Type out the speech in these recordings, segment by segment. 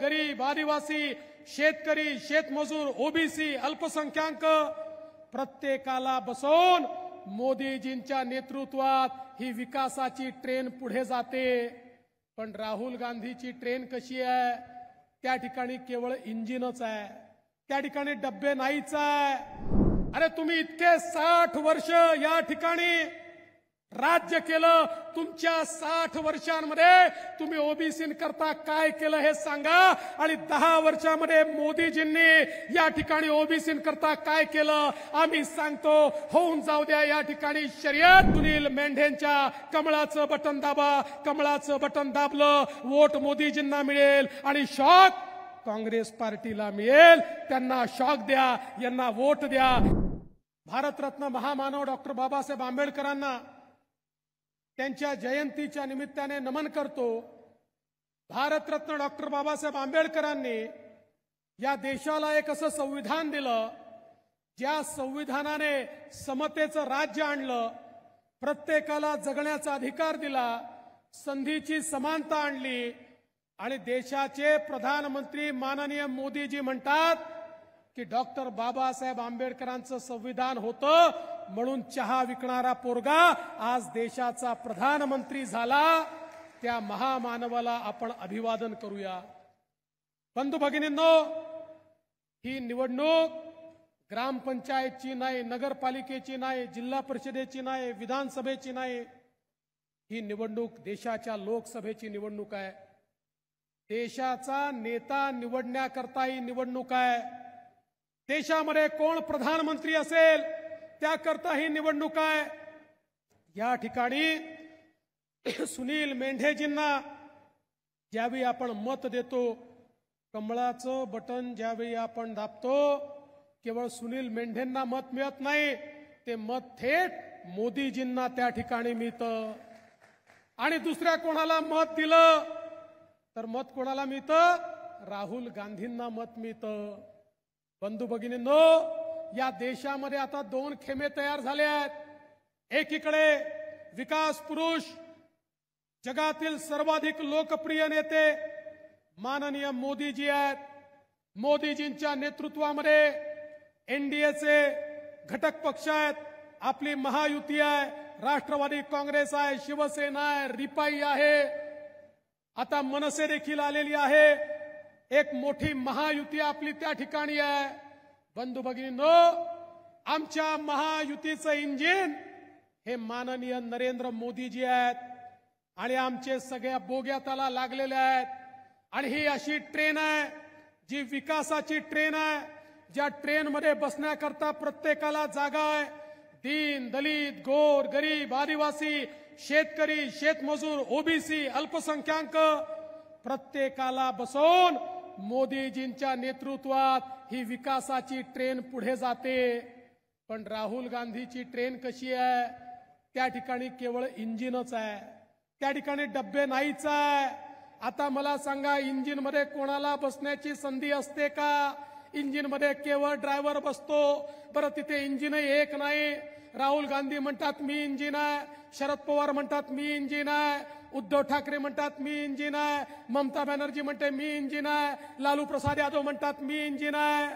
गरीब आदिवासी शेतकरी शेतमजूर ओबीसी अल्पसंख्याक प्रत्येकाला बसवून मोदीजींच्या नेतृत्वात ही विकासाची ट्रेन पुढे जाते. पण राहुल गांधीची ट्रेन कशी आहे? त्या ठिकाणी केवळ इंजिनच आहे. त्या ठिकाणी डब्बे नाहीच आहे. अरे तुम्ही इतके साठ वर्ष या ठिकाणी राज्य केलं तुमच्या साठ वर्षांमध्ये तुम्ही ओबीसी करता काय केलं हे सांगा. आणि दहा वर्षामध्ये मोदीजींनी या ठिकाणी ओबीसी करता काय केलं आम्ही सांगतो होऊन जाऊ द्या या ठिकाणी शर्यत. सुनील मेंढेंच्या कमळाचं बटन दाबा कमळाचं बटन दाबलं वोट मोदीजींना मिळेल आणि शॉक काँग्रेस पार्टीला मिळेल. त्यांना शॉक द्या यांना वोट द्या. भारतरत्न महामानव डॉक्टर बाबासाहेब आंबेडकरांना त्यांच्या जयंतीच्या निमित्ताने नमन करतो. भारतरत्न डॉक्टर बाबासाहेब आंबेडकरांनी या देशाला एक असं संविधान दिलं ज्या संविधानाने समतेचं राज्य आणलं प्रत्येकाला जगण्याचा अधिकार दिला संधीची समानता आणली आणि देशाचे प्रधानमंत्री माननीय मोदीजी म्हणतात की डॉक्टर बाबासाहेब आंबेडकरांचं संविधान होतं म्हणून चहा विकणारा पोरगा आज देशाचा प्रधानमंत्री झाला. त्या महामानवाला आपण अभिवादन करूया. बंधू भगिनींनो ही निवडणूक ग्रामपंचायतची नाही नगरपालिकेची नाही जिल्हा परिषदेची नाही विधानसभेची नाही ही निवडणूक देशाच्या लोकसभेची निवडणूक आहे. देशाचा नेता निवडण्याकरता ही निवडणूक आहे. देशामध्ये कोण प्रधानमंत्री असेल त्याकरता ही निवडणूक आहे. या ठिकाणी सुनील मेंढेजींना ज्यावेळी आपण मत देतो कमळाचं बटन ज्यावेळी आपण दाबतो केवळ सुनील मेंढेंना मत मिळत नाही ते मत थेट मोदीजींना त्या ठिकाणी मिळतं. आणि दुसऱ्या कोणाला मत दिलं तर मत कोणाला मिळतं? राहुल गांधींना मत मिळतं. बंधू भगिनींनो या देशामध्ये आता दोन खेमे तयार झाले आहेत. एकीकडे विकास पुरुष जगातील सर्वाधिक लोकप्रिय नेते माननीय मोदीजी आहेत. मोदीजींच्या नेतृत्वामध्ये एनडीएचे घटक पक्ष आहेत. आपली महायुती आहे. राष्ट्रवादी काँग्रेस आहे. शिवसेना आहे. रिपाई आहे. आता मनसे देखील आलेली आहे. एक मोठी महायुती आपली त्या ठिकाणी आहे. बंधू भगिनीनो आमच्या महायुतीचं इंजिन हे माननीय नरेंद्र मोदीजी आहेत आणि आमचे सगळ्या बोग्या त्याला लागलेले आहेत. आणि ही अशी ट्रेन आहे जी विकासाची ट्रेन आहे ज्या ट्रेनमध्ये बसण्याकरता प्रत्येकाला जागा आहे. दीन दलित गोर गरीब आदिवासी शेतकरी शेतमजूर ओबीसी अल्पसंख्याक प्रत्येकाला बसवून मोदीजींच्या नेतृत्वात ही विकासाची ट्रेन पुढे जाते. पण राहुल गांधीची ट्रेन कशी आहे? त्या ठिकाणी केवळ इंजिनच आहे. त्या ठिकाणी डब्बे नाहीच आहे. आता मला सांगा इंजिनमध्ये कोणाला बसण्याची संधी असते का? इंजिनमध्ये केवळ ड्रायव्हर बसतो. बरं तिथे इंजिनही एक नाही. राहुल गांधी म्हणतात मी इंजिन आहे. शरद पवार म्हणतात मी इंजिन आहे. उद्धव ठाकरे म्हणतात मी इंजिन आहे. ममता बॅनर्जी म्हणते मी इंजिन आहे. लालू प्रसाद यादव म्हणतात मी इंजिन आहे.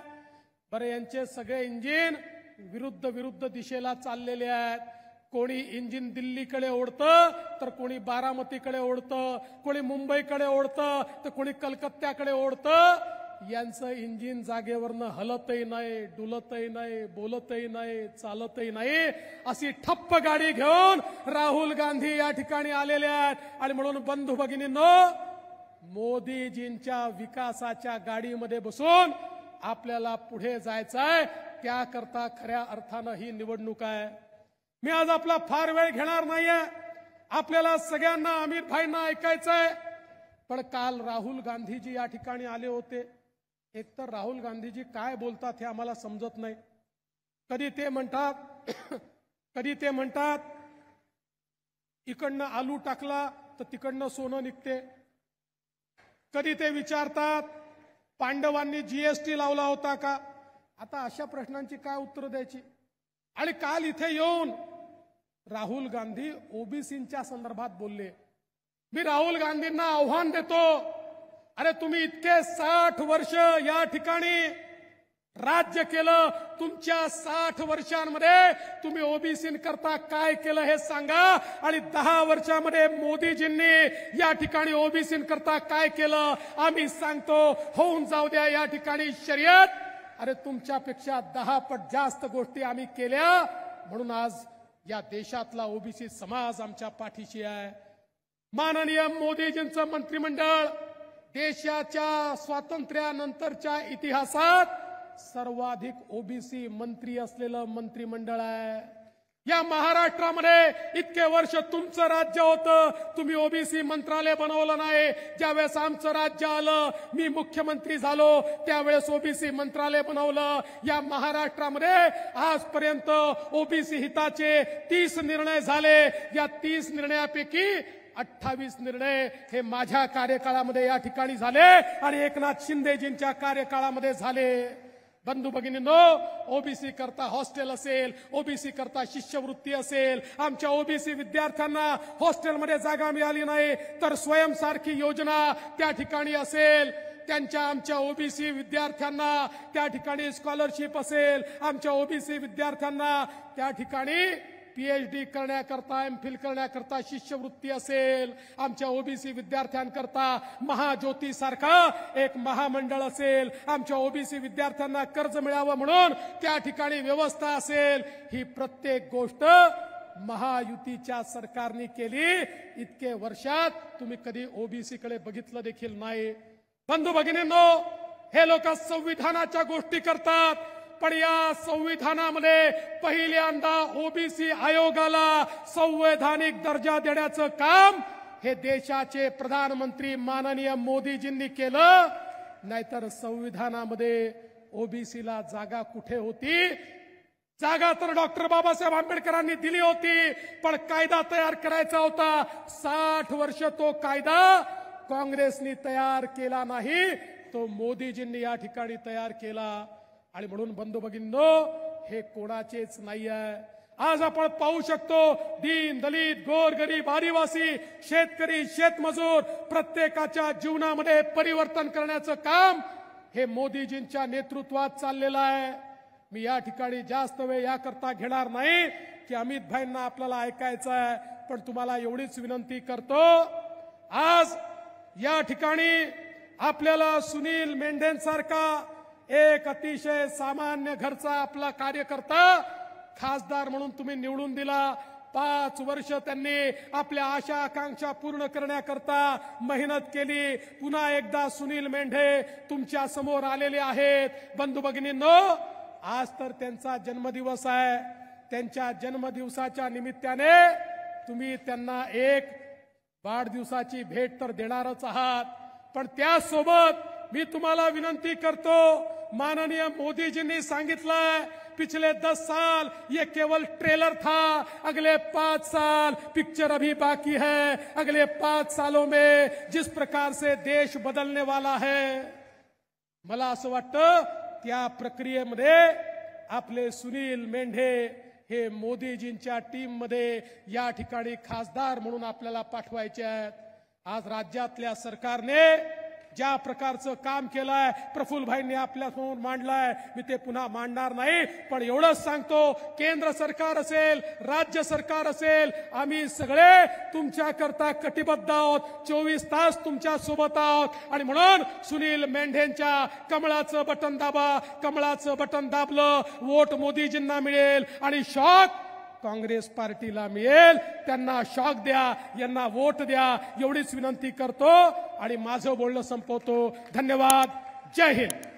बरं यांचे सगळे इंजिन विरुद्ध विरुद्ध दिशेला चाललेले आहेत. कोणी इंजिन दिल्लीकडे ओढतं तर कोणी बारामतीकडे ओढतं. कोणी मुंबईकडे ओढतं तर कोणी कलकत्त्याकडे ओढतं. यांचं इंजिन जागेवरनं हलतही नाही डुलतही नाही बोलतही नाही चालतही नाही अशी ठप्प गाडी घेऊन राहुल गांधी या ठिकाणी आलेले आहेत. आणि म्हणून बंधू भगिनींनो मोदीजींच्या विकासाच्या गाडीमध्ये बसून आपल्याला पुढे जायचं आहे त्याकरता खऱ्या अर्थानं ही निवडणूक आहे. मी आज आपला फार वेळ घेणार नाहीये. आपल्याला सगळ्यांना अमित भाईंना ऐकायचंय. पण काल राहुल गांधीजी या ठिकाणी आले होते. एकतर राहुल गांधीजी काय बोलतात हे आम्हाला समजत नाही. कधी ते म्हणतात कधी ते म्हणतात इकडनं आलू टाकला तर तिकडनं सोनं निघते. कधी ते विचारतात पांडवांनी जीएसटी लावला होता का? आता अशा प्रश्नांची काय उत्तर द्यायची? आणि काल इथे येऊन राहुल गांधी ओबीसींच्या संदर्भात बोलले. मी राहुल गांधींना आव्हान देतो अरे तुम्ही इतके साठ वर्ष या ठिकाणी राज्य केलं तुमच्या साठ वर्षांमध्ये तुम्ही ओबीसी करता काय केलं हे सांगा आणि दहा वर्षामध्ये मोदीजींनी या ठिकाणी ओबीसी करता काय केलं आम्ही सांगतो होऊन जाऊ द्या या ठिकाणी शर्यत. अरे तुमच्यापेक्षा दहा पट जास्त गोष्टी आम्ही केल्या म्हणून आज या देशातला ओबीसी समाज आमच्या पाठीशी आहे. माननीय मोदीजींचं मंत्रिमंडळ देशाच्या स्वातंत्र्यानंतरच्या इतिहासात सर्वाधिक ओबीसी मंत्री असलेलं मंत्रिमंडळ आहे. या महाराष्ट्रामध्ये इतके वर्ष तुमचं राज्य होतं. तुम्ही ओबीसी मंत्रालय बनवलं नाही. ज्यावेळेस आमचं राज्य आलं मी मुख्यमंत्री झालो त्यावेळेस ओबीसी मंत्रालय बनवलं. या महाराष्ट्रामध्ये आजपर्यंत ओबीसी हिताचे तीस निर्णय झाले. या तीस निर्णयापैकी अठ्ठावीस निर्णय हे माझ्या कार्यकाळामध्ये या ठिकाणी झाले आणि एकनाथ शिंदेजींच्या कार्यकाळामध्ये झाले. बंधू भगिनींनो ओबीसी करता हॉस्टेल असेल ओबीसी करता शिष्यवृत्ती असेल आमच्या ओबीसी विद्यार्थ्यांना हॉस्टेलमध्ये जागा मिळाली नाही तर स्वयंसारखी योजना त्या ठिकाणी असेल. त्यांच्या आमच्या ओबीसी विद्यार्थ्यांना त्या ठिकाणी स्कॉलरशिप असेल. आमच्या ओबीसी विद्यार्थ्यांना त्या ठिकाणी पीएचडी करण्याकरता एम फिल करण्याकरता शिष्यवृत्ती असेल. आमच्या ओबीसी विद्यार्थ्यांकरता महाज्योती सारखा एक महामंडळ असेल. आमच्या ओबीसी विद्यार्थ्यांना कर्ज मिळावं म्हणून त्या ठिकाणी व्यवस्था असेल. ही प्रत्येक गोष्ट महायुतीच्या सरकारने केली. इतके वर्षात तुम्ही कधी ओबीसी कडे बघितलं देखील नाही. बंधू भगिनींनो हे लोक संविधानाच्या गोष्टी करतात. पण या संविधानामध्ये पहिल्यांदा ओबीसी आयोगाला संवैधानिक दर्जा देण्याचं काम हे देशाचे प्रधानमंत्री माननीय मोदीजींनी केलं. नाहीतर संविधानामध्ये ओबीसीला जागा कुठे होती? जागा तर डॉक्टर बाबासाहेब आंबेडकरांनी दिली होती पण कायदा तयार करायचा होता. साठ वर्ष तो कायदा काँग्रेसनी तयार केला नाही तो मोदीजींनी या ठिकाणी तयार केला. आणि म्हणून बंधू भगिनींनो हे कोणाचेच नाही आहे आज आपण पाहू शकतो दीन दलित गोर गरीब आदिवासी शेतकरी शेतमजूर प्रत्येकाच्या जीवनामध्ये परिवर्तन करण्याचं काम हे मोदीजींच्या नेतृत्वात चाललेलं आहे. मी या ठिकाणी जास्त वेळ याकरता घेणार नाही की अमित भाईंना आपल्याला ऐकायचं आहे. पण तुम्हाला एवढीच विनंती करतो आज या ठिकाणी आपल्याला सुनील मेंढेंसारखा एक अतिशय सामान्य घरचा आपला कार्यकर्ता खासदार म्हणून तुम्ही निवडून दिला. पाच वर्ष त्यांनी आपल्या आशा आकांक्षा पूर्ण करण्याकरता मेहनत केली. पुन्हा एकदा सुनील मेंढे तुमच्यासमोर आलेले आहेत. बंधू भगिनींनो आज तर त्यांचा जन्मदिवस आहे. त्यांच्या जन्मदिवसाच्या निमित्ताने तुम्ही त्यांना एक वाढदिवसाची भेट तर देणारच आहात. पण त्यासोबत मी तुम्हाला विनंती करतो माननीय मोदीजींनी सांगितलं पिछले दस साल ये केवल ट्रेलर था अगले पांच साल पिक्चर अभी बाकी है। अगले पांच सालों में जिस प्रकार से देश बदलने वाला है मला असं वाटतं त्या प्रक्रियेमध्ये आपले सुनील मेंढे हे मोदीजींच्या टीममध्ये या ठिकाणी खासदार म्हणून आपल्याला पाठवायचे आहेत. आज राज्यातल्या सरकारने ज्या प्रकारचं काम केलंय प्रफुल्लभाईंनी आपल्यासमोर मांडलंय मी ते पुन्हा मांडणार नाही पण एवढंच सांगतो केंद्र सरकार असेल राज्य सरकार असेल आम्ही सगळे तुमच्याकरता कटिबद्ध आहोत चोवीस तास तुमच्यासोबत आहोत. आणि म्हणून सुनील मेंढेंच्या कमळाचं बटन दाबा कमळाचं बटन दाबलं वोट मोदीजींना मिळेल. आणि शॉक काँग्रेस पार्टीला मिळेल. त्यांना शॉक द्या यांना वोट द्या. एवढीच विनंती करतो आणि माझं बोलणं संपवतो. धन्यवाद. जय हिंद.